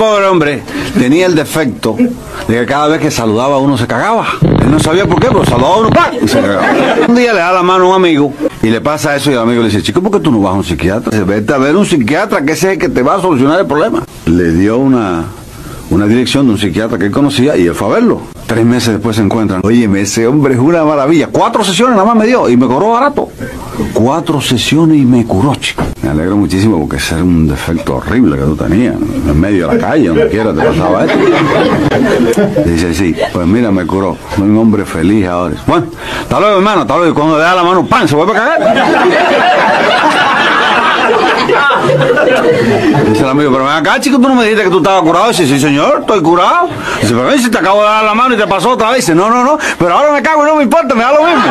pobre hombre tenía el defecto de que cada vez que saludaba a uno se cagaba. Él no sabía por qué, pero saludaba a uno y se cagaba. Un día le da la mano a un amigo y le pasa eso y el amigo le dice, chico, ¿por qué tú no vas a un psiquiatra? Vete a ver un psiquiatra que ese es el que te va a solucionar el problema. Le dio una, una dirección de un psiquiatra que él conocía y él fue a verlo. Tres meses después se encuentran. Oye, ese hombre es una maravilla. Cuatro sesiones nada más me dio y me cobró barato. Cuatro sesiones y me curó, chico. Me alegro muchísimo porque ese era un defecto horrible que tú tenías. En medio de la calle, donde quiera te pasaba esto. Dice, sí, pues mira, me curó. Soy un hombre feliz ahora. Bueno, hasta luego, hermano, hasta luego. Y cuando le da la mano, ¡pan! Se vuelve a cagar. Dice el amigo, pero ven acá, chico, tú no me dijiste que tú estabas curado. Dice, sí, señor, estoy curado. Dice, pero si te acabo de dar la mano y te pasó otra vez. Dice, no, no, no, pero ahora me cago y no me importa, me da lo mismo.